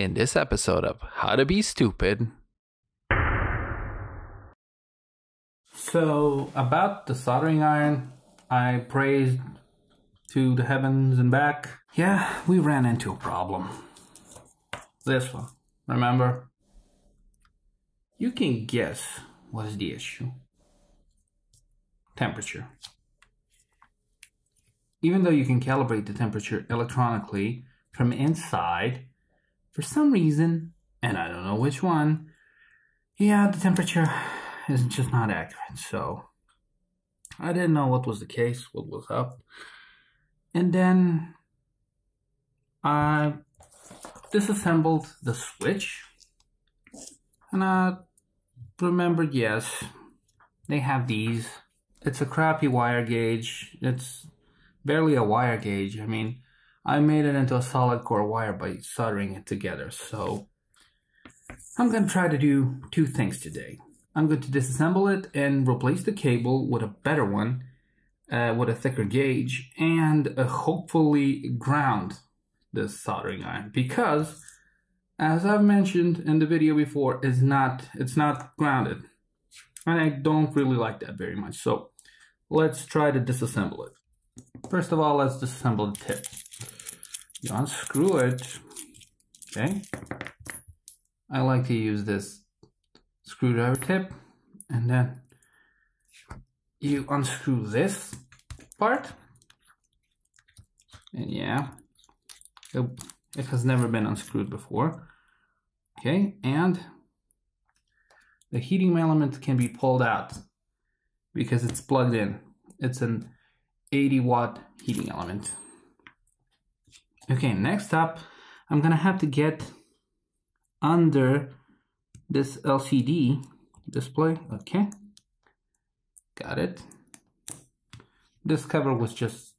In this episode of How to Be Stupid. So, about the soldering iron, I praised to the heavens and back. Yeah, we ran into a problem. This one, remember? You can guess what is the issue. Temperature. Even though you can calibrate the temperature electronically from inside, for some reason, and I don't know which one, yeah, the temperature is just not accurate. So I didn't know what was the case, what was up. And then I disassembled the switch and I remembered, yes, they have these. It's a crappy wire gauge. It's barely a wire gauge. I mean, I made it into a solid core wire by soldering it together. So I'm going to try to do two things today. I'm going to disassemble it and replace the cable with a better one uh, with a thicker gauge and uh, hopefully ground the soldering iron because as I've mentioned in the video before it's not it's not grounded and I don't really like that very much so let's try to disassemble it first of all let's disassemble the tip you unscrew it. Okay. I like to use this screwdriver tip and then you unscrew this part. And yeah it, has never been unscrewed before. Okay. And the heating element can be pulled out because it's plugged in. It's an 80 watt heating element okay next up I'm gonna have to get under this LCD display. Okay. Got it. This cover was just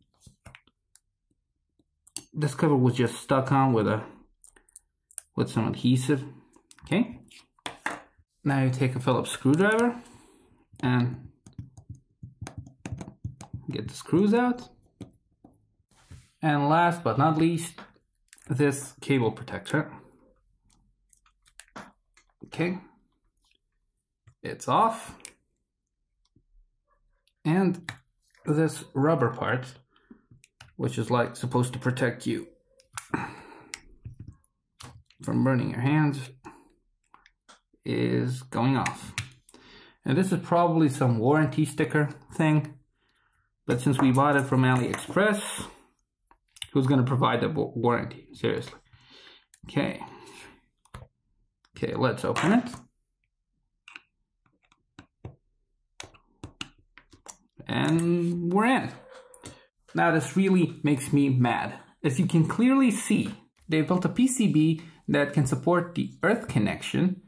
this cover was just stuck on with a with some adhesive. Okay. Now you take a Phillips screwdriver and get the screws out and last but not least this cable protector. Okay. It's off. And this rubber part which is like supposed to protect you from burning your hands is going off. And this is probably some warranty sticker thing. But since we bought it from AliExpress who's going to provide the warranty seriously okay okay let's open it and we're in. Now this really makes me mad. As you can clearly see, they built a PCB that can support the earth connection,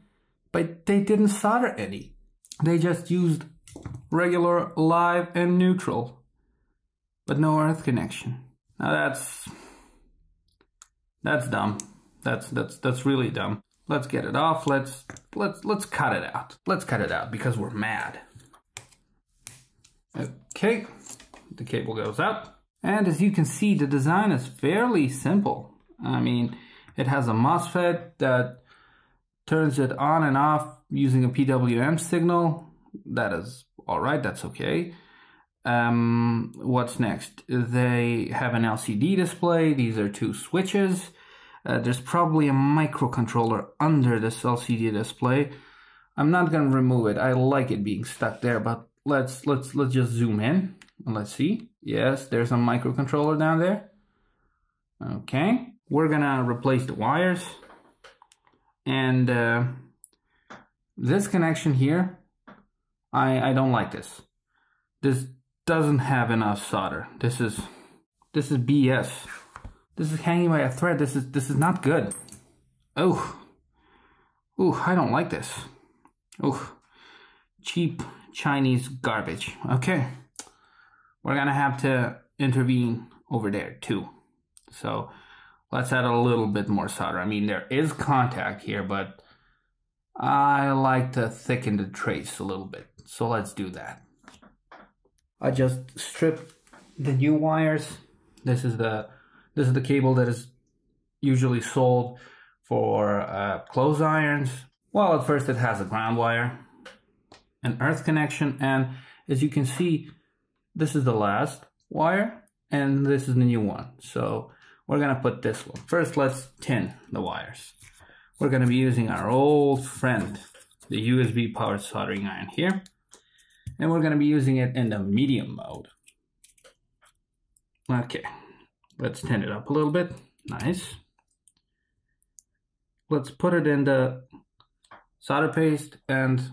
but they didn't solder any. They just used regular live and neutral, but no earth connection. Now that's, that's dumb. That's, that's, that's really dumb. Let's get it off. Let's, let's, let's cut it out. Let's cut it out because we're mad. Okay, the cable goes up. And as you can see, the design is fairly simple. I mean, it has a MOSFET that turns it on and off using a PWM signal. That is all right, that's okay. Um, what's next? They have an LCD display. These are two switches. Uh, there's probably a microcontroller under this LCD display. I'm not gonna remove it. I like it being stuck there, but let's let's let's just zoom in and let's see. Yes, there's a microcontroller down there. Okay, we're gonna replace the wires and uh, this connection here. I I don't like this. This doesn't have enough solder. This is this is BS. This is hanging by a thread. This is this is not good. Oh, oh, I don't like this. Oh, cheap Chinese garbage. Okay. We're gonna have to intervene over there too. So let's add a little bit more solder. I mean, there is contact here, but I like to thicken the trace a little bit. So let's do that. I just strip the new wires. This is the this is the cable that is usually sold for uh, clothes irons. Well, at first it has a ground wire, an earth connection, and as you can see, this is the last wire and this is the new one. So we're gonna put this one. First, let's tin the wires. We're gonna be using our old friend, the USB powered soldering iron here. And we're gonna be using it in the medium mode. Okay, let's tin it up a little bit. Nice. Let's put it in the solder paste and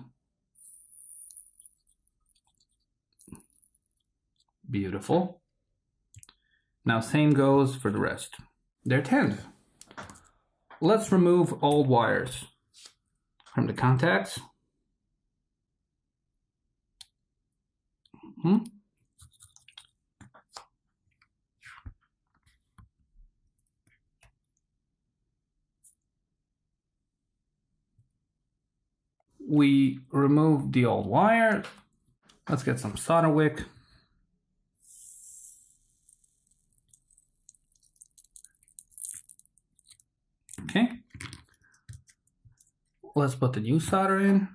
beautiful. Now same goes for the rest. They're tinned. Let's remove old wires from the contacts. Hmm. We remove the old wire. Let's get some solder wick. Okay. Let's put the new solder in.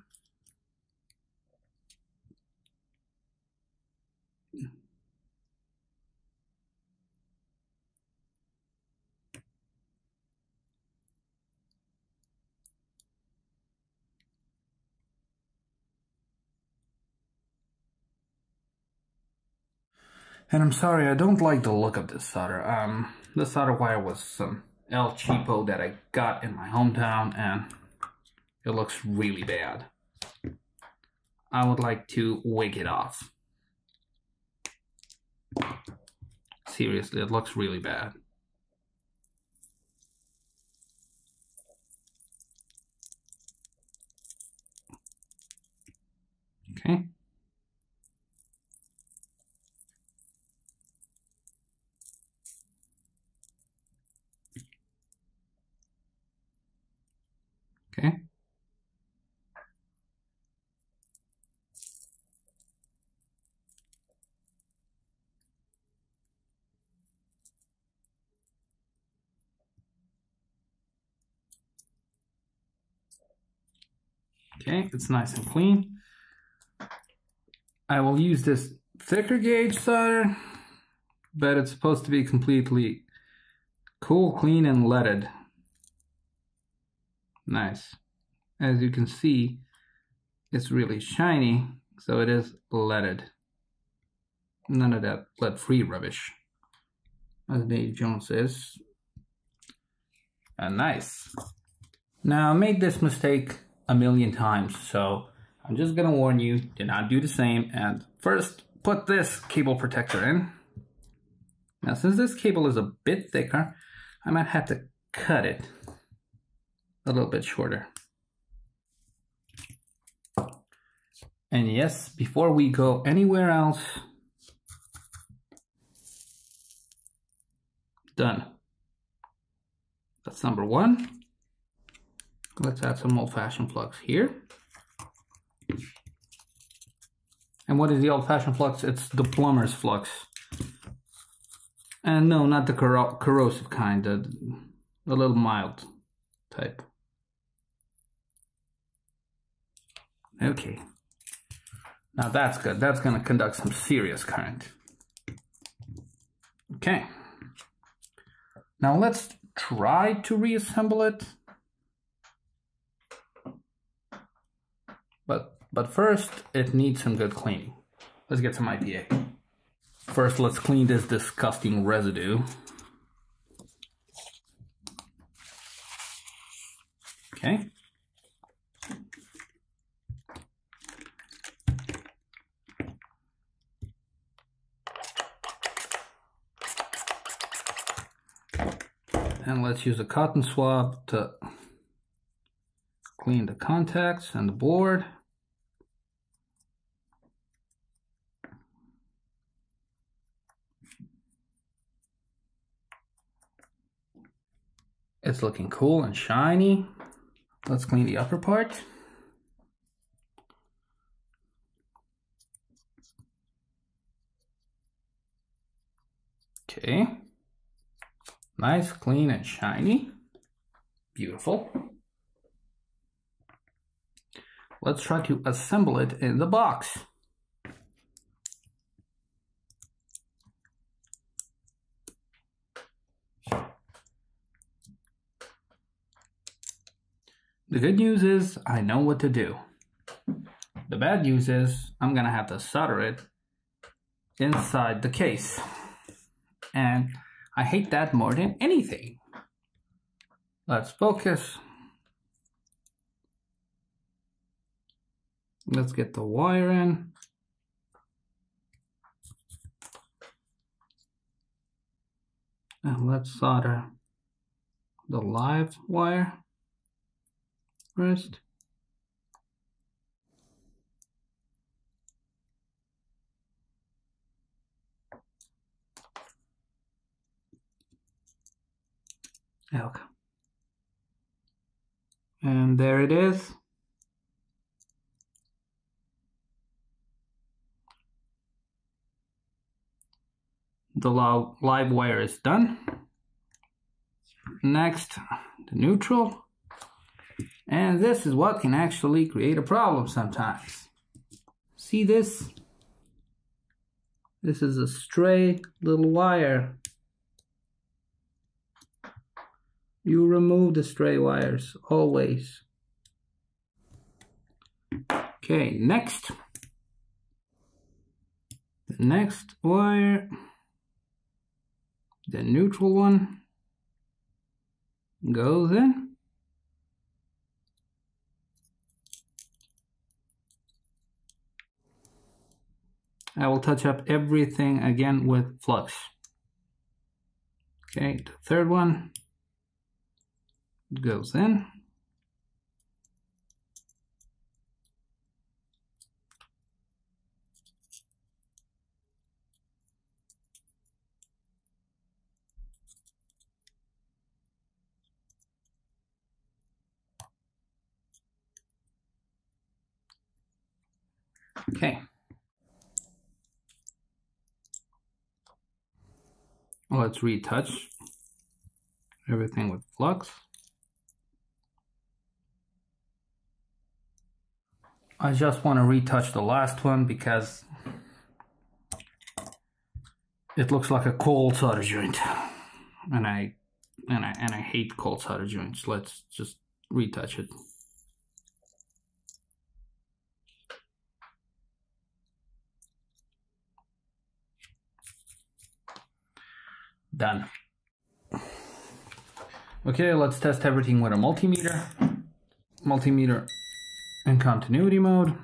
And I'm sorry, I don't like the look of this solder. Um, the solder wire was some El Cheapo that I got in my hometown and it looks really bad. I would like to wick it off. Seriously, it looks really bad. Okay. Okay. Okay, it's nice and clean. I will use this thicker gauge solder, but it's supposed to be completely cool, clean, and leaded. Nice. As you can see, it's really shiny, so it is leaded. None of that lead-free rubbish, as Dave Jones says. And nice. Now, I made this mistake a million times, so I'm just gonna warn you, do not do the same. And first, put this cable protector in. Now, since this cable is a bit thicker, I might have to cut it a little bit shorter. And yes, before we go anywhere else, done. That's number one. Let's add some old-fashioned flux here. And what is the old-fashioned flux? It's the plumber's flux. And no, not the corro corrosive kind, the, the little mild type. Okay. Now that's good. That's going to conduct some serious current. Okay. Now let's try to reassemble it. But but first it needs some good cleaning. Let's get some IPA. First let's clean this disgusting residue. Okay. And let's use a cotton swab to clean the contacts and the board. It's looking cool and shiny. Let's clean the upper part. Okay. Nice, clean, and shiny. Beautiful. Let's try to assemble it in the box. The good news is I know what to do. The bad news is I'm gonna have to solder it inside the case. And I hate that more than anything. Let's focus. Let's get the wire in. And let's solder the live wire first. Okay. And there it is. The live wire is done. Next, the neutral. And this is what can actually create a problem sometimes. See this? This is a stray little wire. You remove the stray wires, always. Okay, next. The next wire, the neutral one, goes in. I will touch up everything again with flux. Okay, the third one goes in. Okay. Let's retouch everything with flux. I just want to retouch the last one because it looks like a cold solder joint and I and I and I hate cold solder joints. Let's just retouch it. Done. Okay, let's test everything with a multimeter. Multimeter in continuity mode.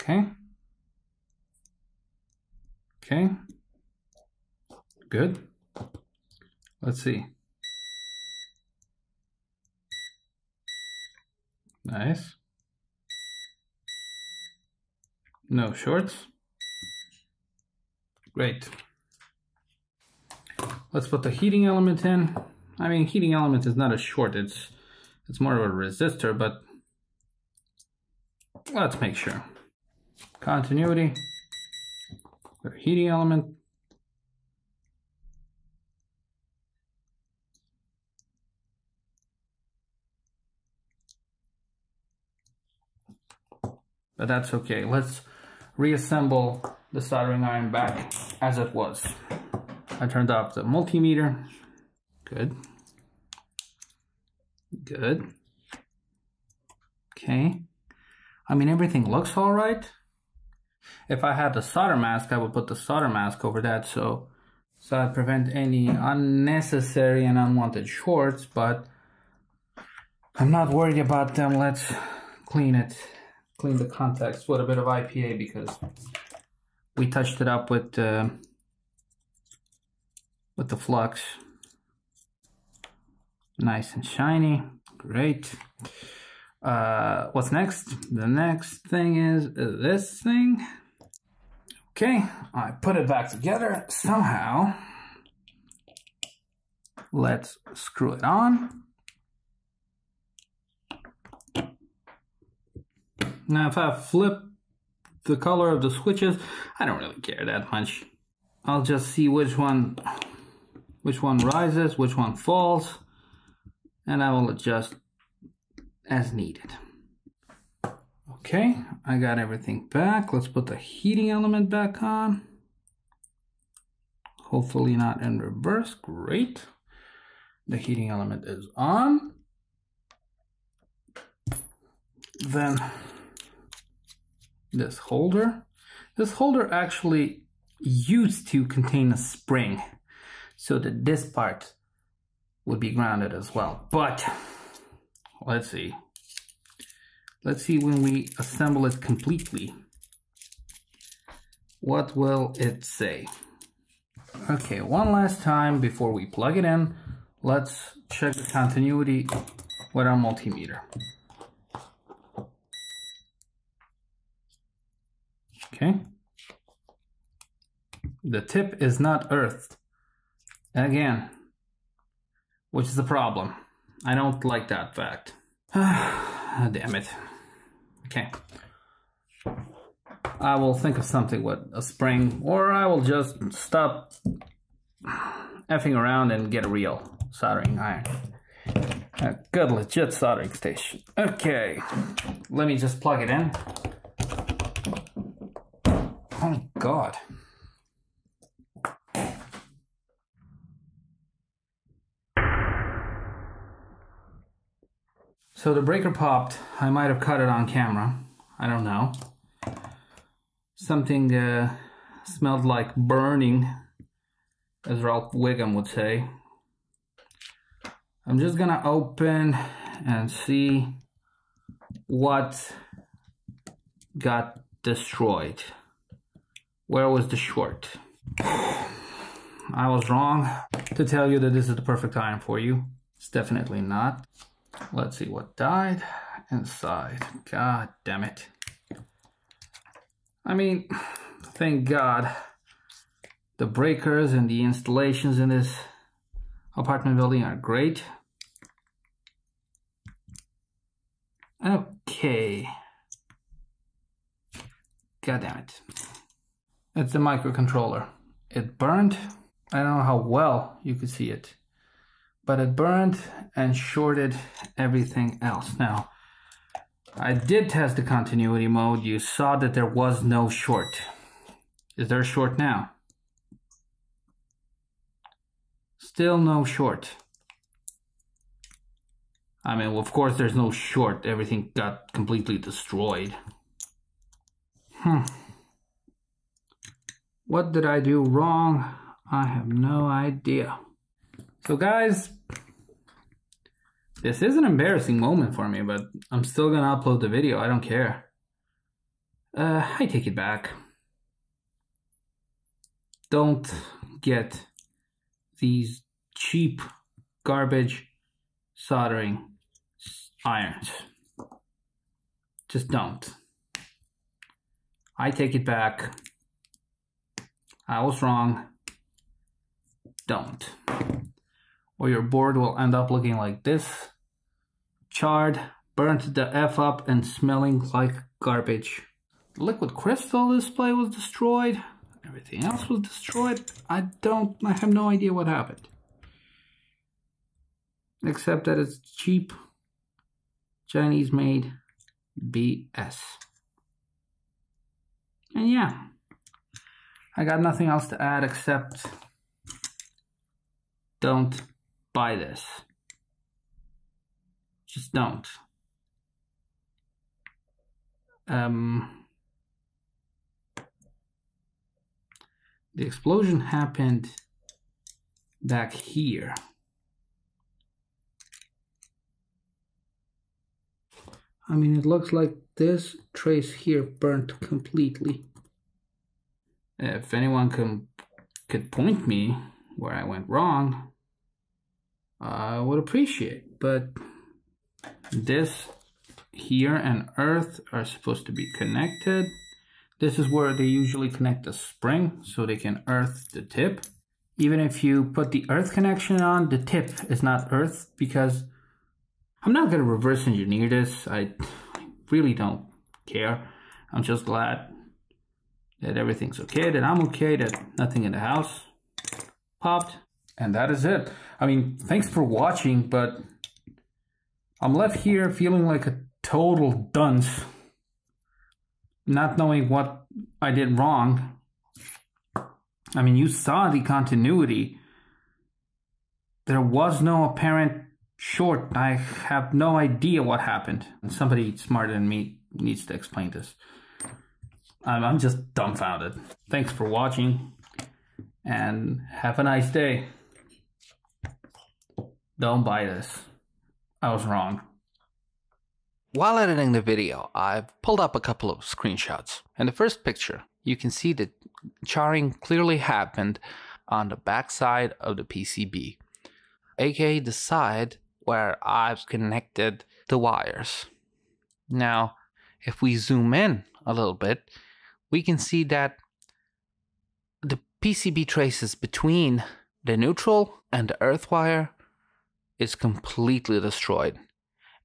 Okay. Okay. Good. Let's see. Nice. No shorts. Great. Let's put the heating element in. I mean, heating element is not a short, it's it's more of a resistor, but let's make sure. Continuity, heating element. But that's okay. Let's reassemble the soldering iron back as it was. I turned off the multimeter. Good. Good. Okay. I mean, everything looks all right. If I had the solder mask, I would put the solder mask over that so so I prevent any unnecessary and unwanted shorts, but I'm not worried about them. Let's clean it, clean the contacts with a bit of IPA because we touched it up with uh, with the flux nice and shiny. Great. Uh, what's next? The next thing is this thing. Okay I put it back together. Somehow let's screw it on. Now if I flip the color of the switches I don't really care that much. I'll just see which one which one rises, which one falls, and I will adjust as needed. Okay, I got everything back. Let's put the heating element back on. Hopefully not in reverse, great. The heating element is on. Then this holder. This holder actually used to contain a spring so that this part would be grounded as well. But let's see. Let's see when we assemble it completely. What will it say? Okay, one last time before we plug it in, let's check the continuity with our multimeter. Okay. The tip is not earthed. Again, which is a problem. I don't like that fact. Ah, damn it. Okay. I will think of something with a spring, or I will just stop effing around and get a real soldering iron. A good legit soldering station. Okay, let me just plug it in. Oh god. So the breaker popped. I might have cut it on camera. I don't know. Something uh, smelled like burning, as Ralph Wiggum would say. I'm just gonna open and see what got destroyed. Where was the short? I was wrong to tell you that this is the perfect iron for you. It's definitely not. Let's see what died inside. God damn it. I mean, thank God the breakers and the installations in this apartment building are great. Okay. God damn it. It's the microcontroller. It burned. I don't know how well you could see it but it burned and shorted everything else. Now, I did test the continuity mode. You saw that there was no short. Is there a short now? Still no short. I mean, well, of course there's no short. Everything got completely destroyed. Hmm. What did I do wrong? I have no idea. So guys, this is an embarrassing moment for me, but I'm still gonna upload the video. I don't care. Uh, I take it back. Don't get these cheap garbage soldering irons. Just don't. I take it back. I was wrong. Don't or your board will end up looking like this. Charred, burnt the F up and smelling like garbage. The liquid crystal display was destroyed. Everything else was destroyed. I don't, I have no idea what happened. Except that it's cheap, Chinese made BS. And yeah, I got nothing else to add except don't buy this. Just don't. Um, the explosion happened back here. I mean, it looks like this trace here burnt completely. If anyone can, could point me where I went wrong, I would appreciate. But this here and earth are supposed to be connected. This is where they usually connect the spring so they can earth the tip. Even if you put the earth connection on, the tip is not earth because I'm not going to reverse engineer this. I really don't care. I'm just glad that everything's okay, that I'm okay, that nothing in the house popped. And that is it. I mean, thanks for watching, but I'm left here feeling like a total dunce, not knowing what I did wrong. I mean, you saw the continuity. There was no apparent short. I have no idea what happened. Somebody smarter than me needs to explain this. I'm, I'm just dumbfounded. Thanks for watching and have a nice day. Don't buy this. I was wrong. While editing the video, I've pulled up a couple of screenshots. In the first picture, you can see that charring clearly happened on the backside of the PCB, aka the side where I've connected the wires. Now, if we zoom in a little bit, we can see that the PCB traces between the neutral and the earth wire is completely destroyed.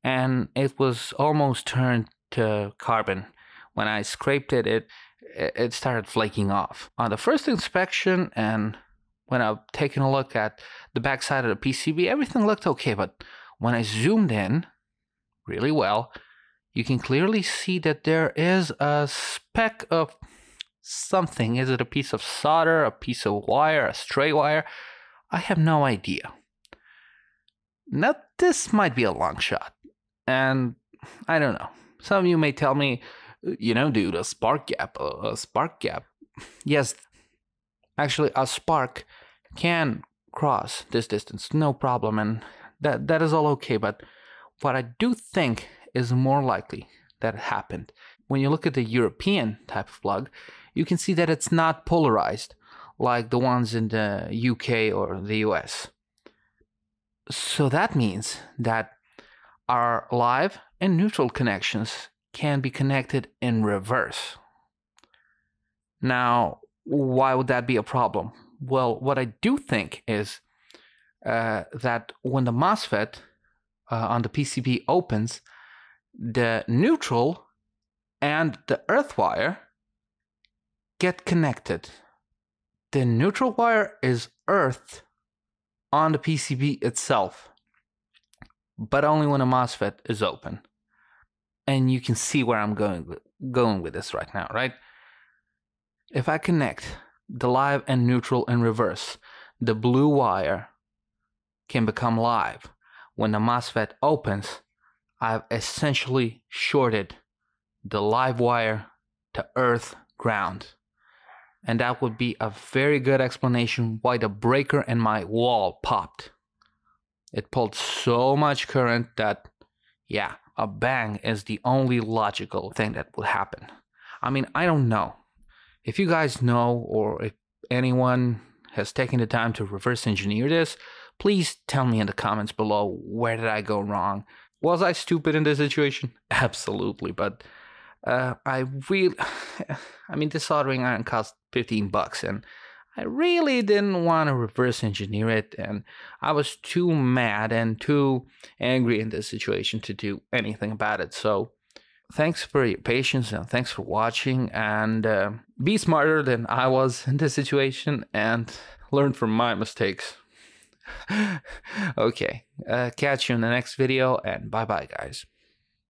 And it was almost turned to carbon. When I scraped it, it it started flaking off. On the first inspection and when I've taken a look at the backside of the PCB, everything looked okay. But when I zoomed in really well, you can clearly see that there is a speck of something. Is it a piece of solder, a piece of wire, a stray wire? I have no idea. Now, this might be a long shot. And I don't know. Some of you may tell me, you know, dude, a spark gap, a, spark gap. Yes, actually, a spark can cross this distance, no problem. And that, that is all okay. But what I do think is more likely that it happened. When you look at the European type of plug, you can see that it's not polarized like the ones in the UK or the US. So that means that our live and neutral connections can be connected in reverse. Now, why would that be a problem? Well, what I do think is uh, that when the MOSFET uh, on the PCB opens, the neutral and the earth wire get connected. The neutral wire is earth on the PCB itself, but only when a MOSFET is open. And you can see where I'm going with, going with this right now, right? If I connect the live and neutral in reverse, the blue wire can become live. When the MOSFET opens, I've essentially shorted the live wire to earth ground. And that would be a very good explanation why the breaker in my wall popped. It pulled so much current that, yeah, a bang is the only logical thing that would happen. I mean, I don't know. If you guys know, or if anyone has taken the time to reverse engineer this, please tell me in the comments below where did I go wrong was I stupid in this situation? Absolutely, but uh, I really, I mean, this soldering iron cost 15 bucks, and I really didn't want to reverse engineer it, and I was too mad and too angry in this situation to do anything about it. So, thanks for your patience and thanks for watching, and uh, be smarter than I was in this situation, and learn from my mistakes. okay. Uh, catch you in the next video, and bye bye, guys.